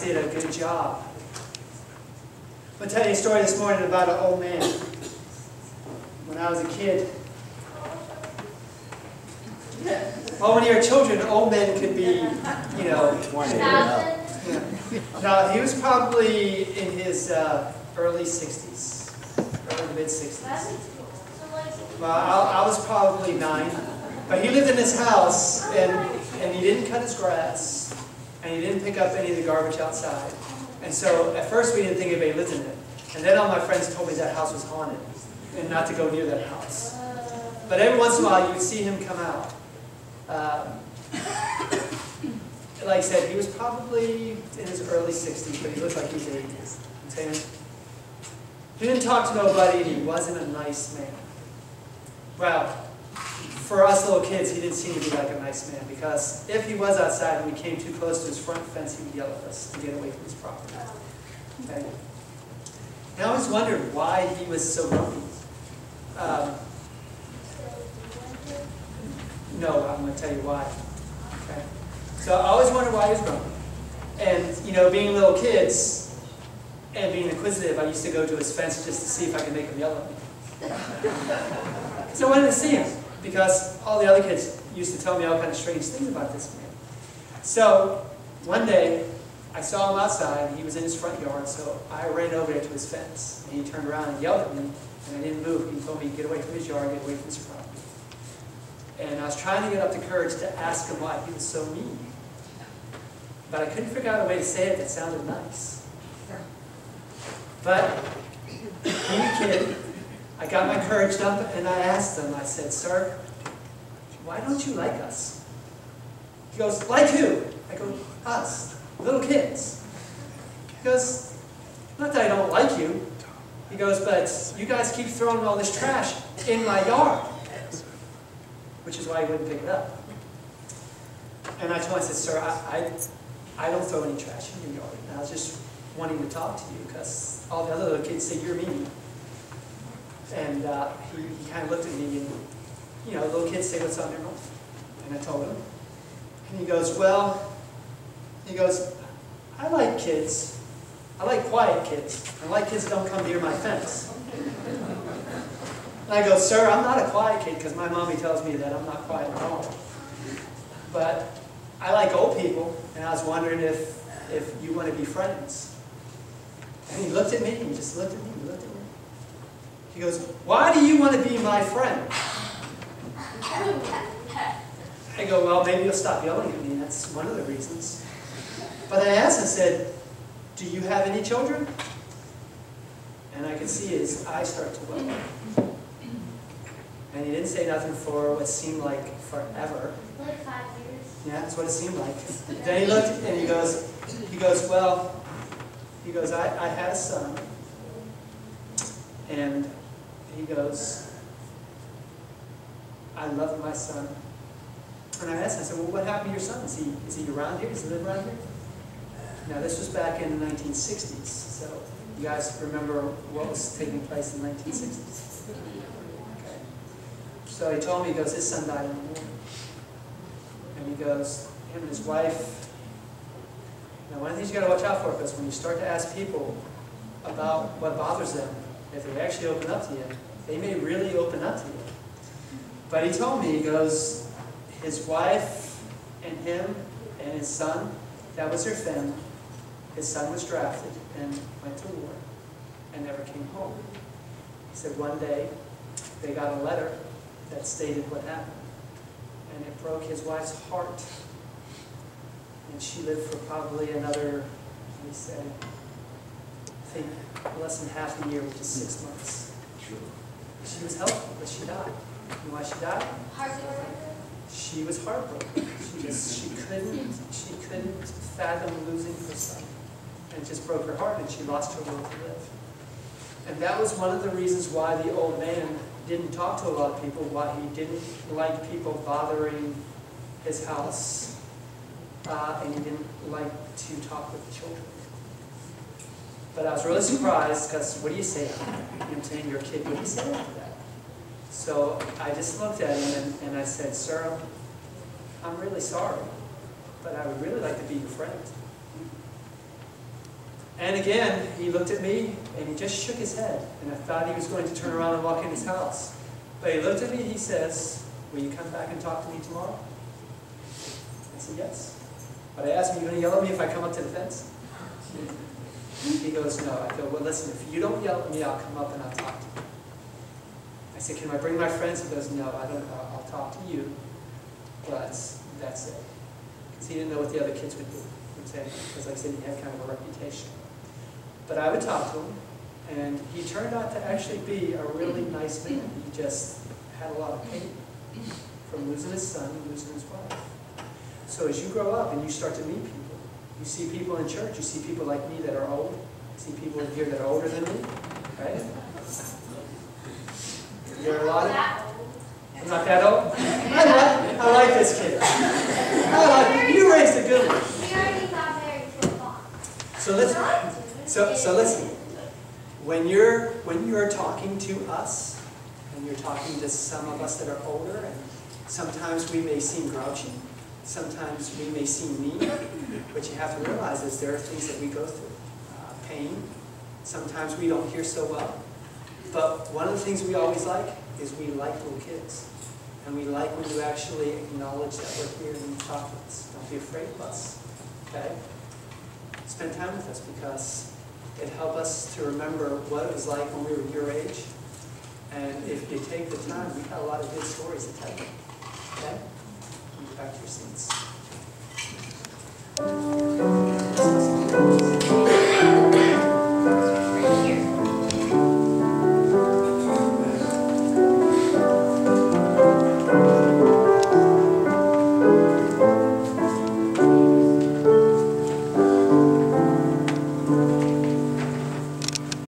guys did a good job. I'm going to tell you a story this morning about an old man. When I was a kid, well, when you're children, old men could be, you know, yeah. No, he was probably in his uh, early 60s, early mid 60s. Well, I, I was probably nine, but he lived in his house, and, and he didn't cut his grass, and he didn't pick up any of the garbage outside. And so at first we didn't think anybody lived in it. And then all my friends told me that house was haunted, and not to go near that house. But every once in a while you would see him come out. Um, like I said, he was probably in his early 60s, but he looked like he was 80s. saying? He didn't talk to nobody, and he wasn't a nice man. Well, for us little kids, he didn't seem to be like a nice man, because if he was outside and we came too close to his front fence, he would yell at us to get away from his property. Okay? And I always wondered why he was so grumpy. Um, no, I'm going to tell you why. Okay? So I always wondered why he was grumpy. And, you know, being little kids and being inquisitive, I used to go to his fence just to see if I could make him yell at me. so I wanted to see him because all the other kids used to tell me all kind of strange things about this man. So one day, I saw him outside, and he was in his front yard, so I ran over there to his fence. And he turned around and yelled at me, and I didn't move. He told me get away from his yard, get away from his property. And I was trying to get up the courage to ask him why he was so mean. But I couldn't figure out a way to say it that sounded nice. But, being a kid, I got my courage up and I asked him, I said, Sir, why don't you like us? He goes, Like who? I go, Us, little kids. He goes, Not that I don't like you. He goes, But you guys keep throwing all this trash in my yard. Which is why he wouldn't pick it up. And I told him, I said, Sir, I, I, I don't throw any trash in your yard. And I was just wanting to talk to you because all the other little kids say you're mean. And uh, he, he kind of looked at me and, you know, little kids say what's on their mind. And I told him. And he goes, well, he goes, I like kids. I like quiet kids. I like kids that don't come near my fence. And I go, sir, I'm not a quiet kid because my mommy tells me that I'm not quiet at all. But I like old people, and I was wondering if, if you want to be friends. And he looked at me, and he just looked at me, he looked at me. He goes, why do you want to be my friend? I go, well, maybe you'll stop yelling at me. That's one of the reasons. But I asked, I said, do you have any children? And I could see his eyes start to well. And he didn't say nothing for what seemed like forever. Like five years. Yeah, that's what it seemed like. Then he looked and he goes, he goes, well, he goes, I, I had a son. And he goes, I love my son. And I asked him, I said, well, what happened to your son? Is he, is he around here? Does he live around here? Now, this was back in the 1960s, so you guys remember what was taking place in the 1960s? Okay. So he told me, he goes, his son died in the war. And he goes, him and his wife. Now, one of the things you got to watch out for, because when you start to ask people about what bothers them, if they actually open up to you, they may really open up to you. But he told me, he goes, his wife and him and his son, that was their family. His son was drafted and went to war and never came home. He said one day they got a letter that stated what happened. And it broke his wife's heart. And she lived for probably another, say, I think less than half a year, which is six months. True. She was healthy, but she died. You know why she died? Heartbroken. She was heartbroken. She just she couldn't she couldn't fathom losing her son. And it just broke her heart and she lost her will to live. And that was one of the reasons why the old man didn't talk to a lot of people, why he didn't like people bothering his house, uh, and he didn't like to talk with the children. But I was really surprised because what do you say? You I'm saying? You're kid. What do you say after that? So I just looked at him and, and I said, Sir, I'm really sorry, but I would really like to be your friend. And again, he looked at me and he just shook his head. And I thought he was going to turn around and walk in his house. But he looked at me, and he says, Will you come back and talk to me tomorrow? I said, Yes. But I asked him, You going to yell at me if I come up to the fence? He goes, No. I go, Well, listen, if you don't yell at me, I'll come up and I'll talk to you. I said, Can I bring my friends? He goes, No, I don't, I'll, I'll talk to you. But that's it. Because he didn't know what the other kids would do. Because like I said, he had kind of a reputation. But I would talk to him, and he turned out to actually be a really nice man. He just had a lot of pain from losing his son and losing his wife. So as you grow up and you start to meet people, you see people in church, you see people like me that are old, you see people in here that are older than me, right? There are a lot of. I'm not that old. I like, I like this kid. I like, you raised a good one. We already got married to a. So listen, so, so listen. When you're, when you're talking to us, and you're talking to some of us that are older, and sometimes we may seem grouchy, sometimes we may seem mean, but you have to realize is there are things that we go through. Uh, pain, sometimes we don't hear so well. But one of the things we always like is we like little kids. And we like when you actually acknowledge that we're here and you talk to us. Don't be afraid of us, okay? spend time with us because it helped us to remember what it was like when we were your age. And if you take the time, we've got a lot of good stories to tell you. Okay? Back to your seats.